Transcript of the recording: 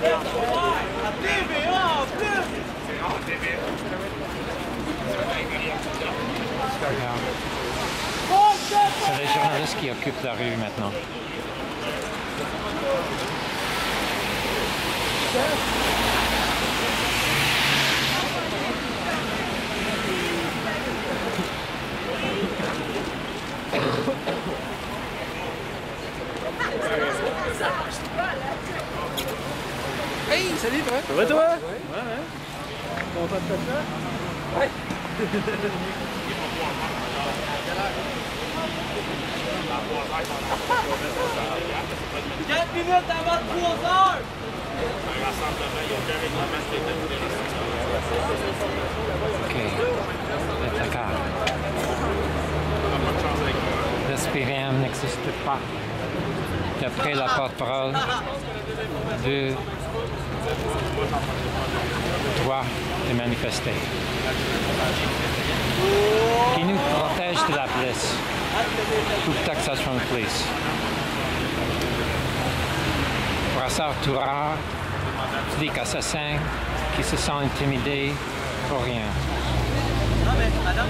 C'est les journalistes qui occupent la rue maintenant. Hey, salut toi! Ça va toi? Ouais, ouais. Content de faire ça? Ouais. 4 minutes avant 3 heures! OK. L'SPVM n'existe pas. D'après la porte-parole de droit de manifester. Qui nous protège de la police. Toute taxation de police. Brassard Tourard, flic assassin qui se sent intimidé pour rien. Non mais madame,